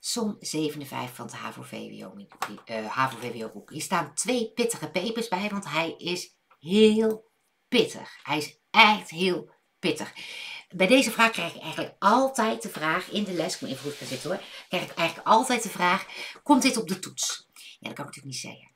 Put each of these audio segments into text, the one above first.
som 57 van het HAVO-VWO uh, HAVO boek. Hier staan twee pittige pepers bij, want hij is heel pittig. Hij is echt heel pittig. Bij deze vraag krijg ik eigenlijk altijd de vraag in de les, ik moet even goed gaan zitten hoor, krijg ik eigenlijk altijd de vraag, komt dit op de toets? Ja, dat kan ik natuurlijk niet zeggen.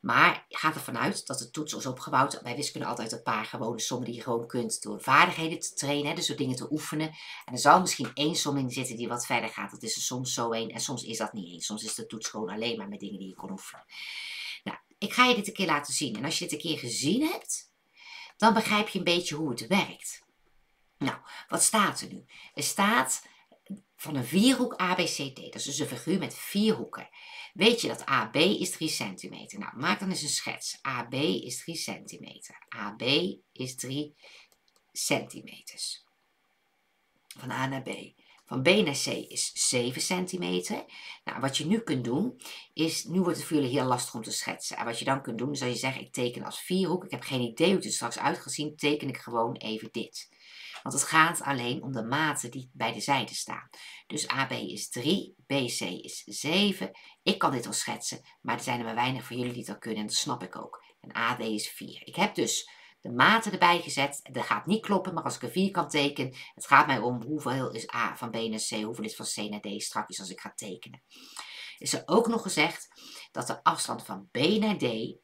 Maar ga ervan uit dat de toets is opgebouwd. Bij wiskunde altijd een paar gewone sommen die je gewoon kunt door vaardigheden te trainen, dus door dingen te oefenen. En er zal misschien één som in zitten die wat verder gaat. Dat is er soms zo één en soms is dat niet één. Soms is de toets gewoon alleen maar met dingen die je kon oefenen. Nou, ik ga je dit een keer laten zien. En als je dit een keer gezien hebt, dan begrijp je een beetje hoe het werkt. Nou, wat staat er nu? Er staat van een vierhoek ABCD. Dat is dus een figuur met vier hoeken. Weet je dat AB is 3 centimeter? Nou, maak dan eens een schets. AB is 3 centimeter. AB is 3 centimeters. Van A naar B. Van B naar C is 7 centimeter. Nou, wat je nu kunt doen, is, nu wordt het voor jullie heel lastig om te schetsen. En wat je dan kunt doen, is je zegt, ik teken als vierhoek. Ik heb geen idee hoe het er straks uitgezien, teken ik gewoon even dit. Want het gaat alleen om de maten die bij de zijden staan. Dus AB is 3, BC is 7. Ik kan dit al schetsen, maar er zijn er maar weinig van jullie die dat kunnen en dat snap ik ook. En AD is 4. Ik heb dus de maten erbij gezet. Dat gaat niet kloppen, maar als ik een vierkant teken, het gaat mij om hoeveel is A van B naar C, hoeveel is van C naar D straks als ik ga tekenen. Is er ook nog gezegd dat de afstand van B naar D,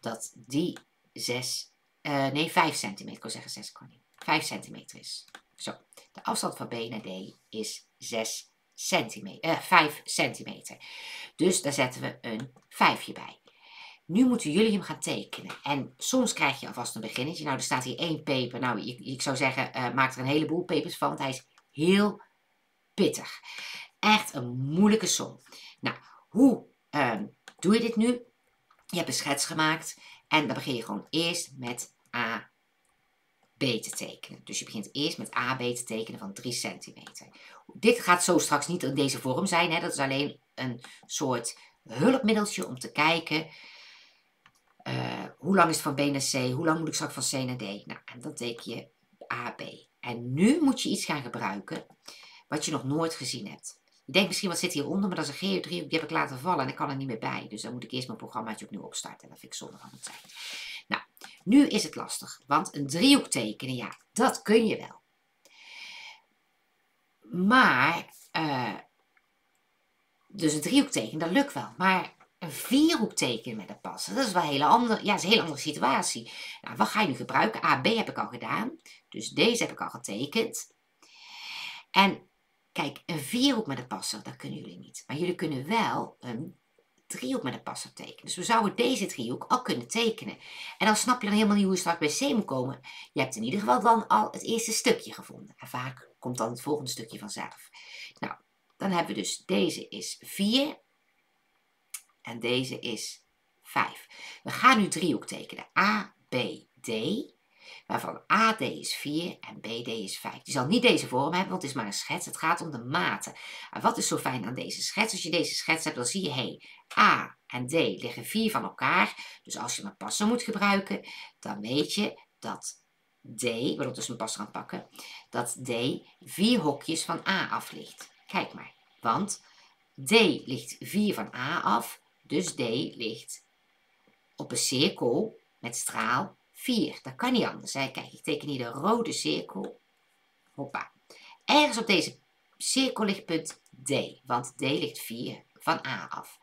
dat die 6, uh, nee 5 centimeter, ik wil zeggen 6 kan niet. 5 centimeter is. Zo, de afstand van B naar D is 6 centimeter, eh, 5 centimeter. Dus daar zetten we een 5 bij. Nu moeten jullie hem gaan tekenen. En soms krijg je alvast een beginnetje. Nou, er staat hier één peper. Nou, ik, ik zou zeggen, uh, maak er een heleboel pepers van, want hij is heel pittig. Echt een moeilijke som. Nou, hoe uh, doe je dit nu? Je hebt een schets gemaakt en dan begin je gewoon eerst met Te tekenen. Dus je begint eerst met AB te tekenen van 3 centimeter. Dit gaat zo straks niet in deze vorm zijn. Hè? Dat is alleen een soort hulpmiddeltje om te kijken uh, hoe lang is het van B naar C, hoe lang moet ik straks van C naar D. Nou, en dan teken je AB. En nu moet je iets gaan gebruiken wat je nog nooit gezien hebt. Je denkt misschien wat zit hieronder, maar dat is een geodriehoek, die heb ik laten vallen en ik kan er niet meer bij. Dus dan moet ik eerst mijn programmaatje opnieuw opstarten. En dat vind ik zonde van zijn. Nu is het lastig, want een driehoek tekenen, ja, dat kun je wel. Maar, uh, dus een driehoek tekenen, dat lukt wel. Maar een vierhoek tekenen met een passen, dat is wel een hele andere, ja, is een hele andere situatie. Nou, wat ga je nu gebruiken? A, B heb ik al gedaan. Dus deze heb ik al getekend. En kijk, een vierhoek met een passer, dat kunnen jullie niet. Maar jullie kunnen wel een driehoek met een passer tekenen. Dus we zouden deze driehoek al kunnen tekenen. En dan snap je dan helemaal niet hoe je straks bij C moet komen. Je hebt in ieder geval dan al het eerste stukje gevonden. En vaak komt dan het volgende stukje vanzelf. Nou, dan hebben we dus deze is 4. En deze is 5. We gaan nu driehoek tekenen. A, B, D waarvan AD is 4 en BD is 5. Die zal niet deze vorm hebben, want het is maar een schets. Het gaat om de maten. En wat is zo fijn aan deze schets? Als je deze schets hebt, dan zie je, hey, A en D liggen 4 van elkaar. Dus als je een passer moet gebruiken, dan weet je dat D, wil dus een passer gaan pakken, dat D vier hokjes van A af ligt. Kijk maar, want D ligt 4 van A af, dus D ligt op een cirkel met straal 4. Dat kan niet anders. Hè? Kijk, ik teken hier de rode cirkel. Hoppa. Ergens op deze cirkel ligt punt D, want D ligt 4 van A af.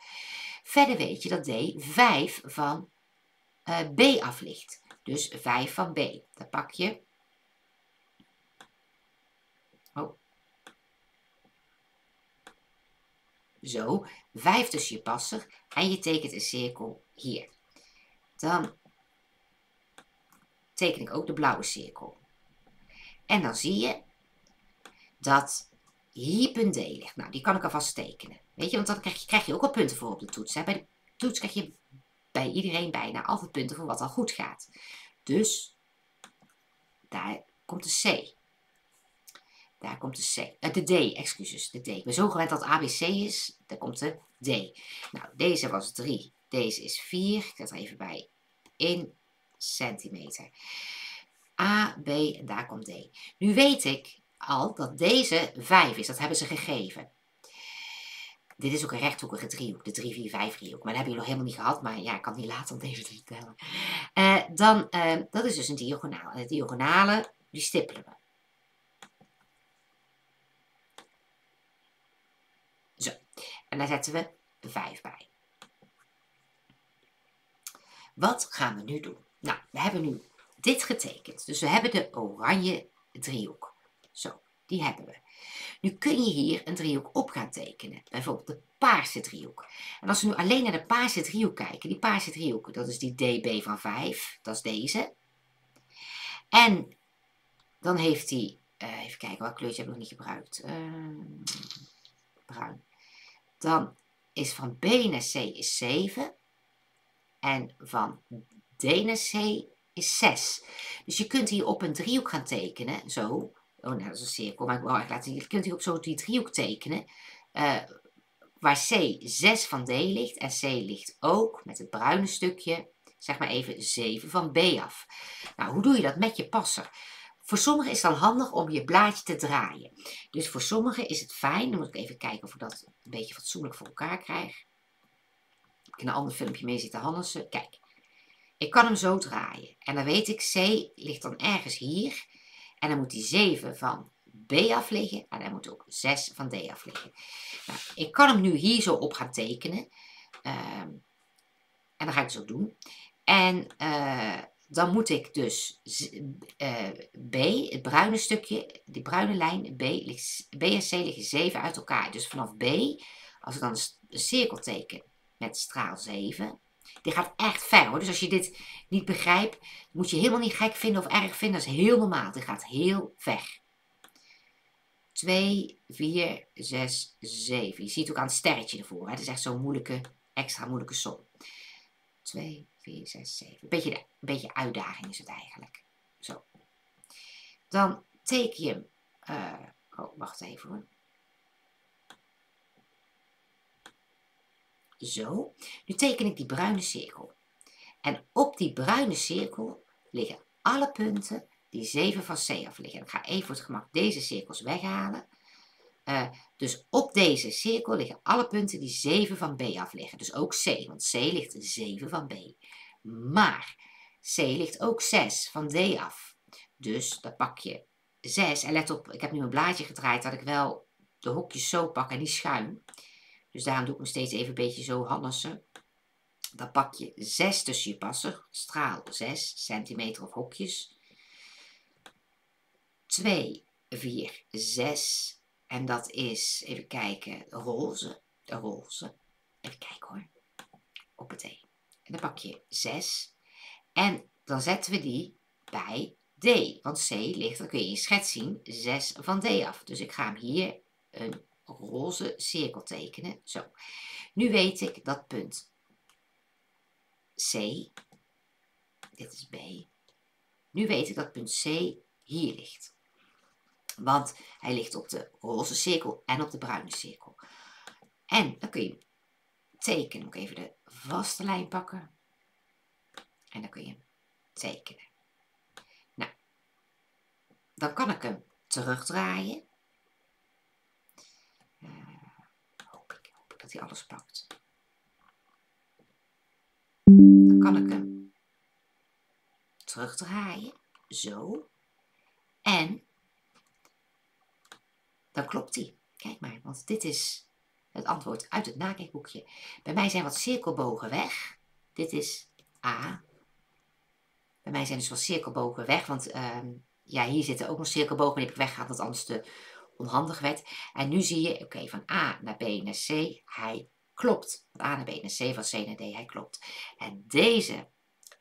Verder weet je dat D 5 van uh, B af ligt. Dus 5 van B. Dan pak je. Oh. Zo, 5 tussen je passer en je tekent een cirkel hier. Dan teken ik ook de blauwe cirkel. En dan zie je dat hier punt D ligt. Nou, die kan ik alvast tekenen. Weet je, want dan krijg je, krijg je ook al punten voor op de toets. Hè? Bij de toets krijg je bij iedereen bijna altijd punten voor wat al goed gaat. Dus daar komt de C. Daar komt de C. Uh, de D, excuses, de D. Ik ben zo gewend dat ABC is. Daar komt de D. Nou, deze was 3. Deze is 4. Ik zet er even bij. In centimeter. A, B en daar komt D. Nu weet ik al dat deze 5 is. Dat hebben ze gegeven. dit is ook een rechthoekige driehoek, de 3, 4, 5 driehoek. Maar dat hebben jullie nog helemaal niet gehad, maar ja, ik kan niet laten om deze te vertellen. Uh, dan, uh, dat is dus een diagonaal. En de diagonale, die stippelen we. Zo, en daar zetten we 5 bij. Wat gaan we nu doen? Nou, we hebben nu dit getekend. Dus we hebben de oranje driehoek. Zo, die hebben we. Nu kun je hier een driehoek op gaan tekenen. Bijvoorbeeld de paarse driehoek. En als we nu alleen naar de paarse driehoek kijken. Die paarse driehoek, dat is die DB van 5. Dat is deze. En dan heeft hij, uh, even kijken, welk kleurtje heb ik nog niet gebruikt? Uh, bruin. Dan is van B naar C is 7. En van D naar C is 6. Dus je kunt hier op een driehoek gaan tekenen, zo. Oh, nou, dat is een cirkel, maar ik wil eigenlijk laten zien. Je kunt hier op zo'n driehoek tekenen, uh, waar C 6 van D ligt en C ligt ook met het bruine stukje, zeg maar even 7 van B af. Nou, hoe doe je dat met je passer? Voor sommigen is het dan handig om je blaadje te draaien. Dus voor sommigen is het fijn, dan moet ik even kijken of ik dat een beetje fatsoenlijk voor elkaar krijg. Ik heb een ander filmpje mee zitten Hannessen. Kijk, ik kan hem zo draaien. En dan weet ik, C ligt dan ergens hier. En dan moet die 7 van B af liggen. En dan moet ook 6 van D af liggen. Nou, ik kan hem nu hier zo op gaan tekenen. Uh, en dan ga ik zo doen. En uh, dan moet ik dus uh, B, het bruine stukje, die bruine lijn, B, B en C liggen 7 uit elkaar. Dus vanaf B, als ik dan een cirkel teken met straal 7, die gaat echt ver hoor. Dus als je dit niet begrijpt, moet je helemaal niet gek vinden of erg vinden. Dat is heel normaal. Dit gaat heel ver. 2, 4, 6, 7. Je ziet ook aan het sterretje ervoor. Hè? Het is echt zo'n moeilijke, extra moeilijke som. 2, 4, 6, 7. Een beetje, een beetje uitdaging is het eigenlijk. Zo. Dan teken je hem. Uh, oh, wacht even hoor. Zo. Nu teken ik die bruine cirkel. En op die bruine cirkel liggen alle punten die 7 van C af liggen. Ik ga even voor het gemak deze cirkels weghalen. Uh, dus op deze cirkel liggen alle punten die 7 van B af liggen. Dus ook C, want C ligt 7 van B. Maar C ligt ook 6 van D af. Dus dan pak je 6. En let op, ik heb nu een blaadje gedraaid dat ik wel de hokjes zo pak en niet schuin. Dus daarom doe ik me steeds even een beetje zo hannissen. Dan pak je 6 tussen je passen, straal 6 centimeter of hokjes. 2, 4, 6. En dat is, even kijken, roze. De roze. Even kijken hoor. Op het E. En dan pak je 6. En dan zetten we die bij D. Want C ligt, dan kun je in schets zien, 6 van D af. Dus ik ga hem hier een roze cirkel tekenen. Zo. Nu weet ik dat punt C, dit is B. Nu weet ik dat punt C hier ligt. Want hij ligt op de roze cirkel en op de bruine cirkel. En dan kun je tekenen. Ook even de vaste lijn pakken. En dan kun je tekenen. Nou, dan kan ik hem terugdraaien. Dat hij alles pakt. Dan kan ik hem terugdraaien, zo. En dan klopt hij. Kijk maar, want dit is het antwoord uit het nakijkboekje. Bij mij zijn wat cirkelbogen weg. Dit is A. Bij mij zijn dus wat cirkelbogen weg, want uh, ja, hier zitten ook nog cirkelbogen. Die ik weggehaald, want anders de onhandig werd. En nu zie je, oké, van A naar B naar C, hij klopt. Van A naar B naar C, van C naar D, hij klopt. En deze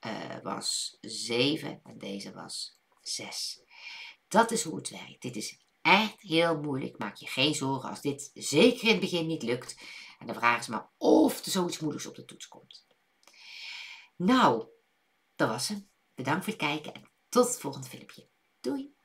uh, was 7 en deze was 6. Dat is hoe het werkt. Dit is echt heel moeilijk. Maak je geen zorgen als dit zeker in het begin niet lukt. En de vraag is maar of er zoiets moeilijks op de toets komt. Nou, dat was hem. Bedankt voor het kijken en tot het volgende filmpje. Doei!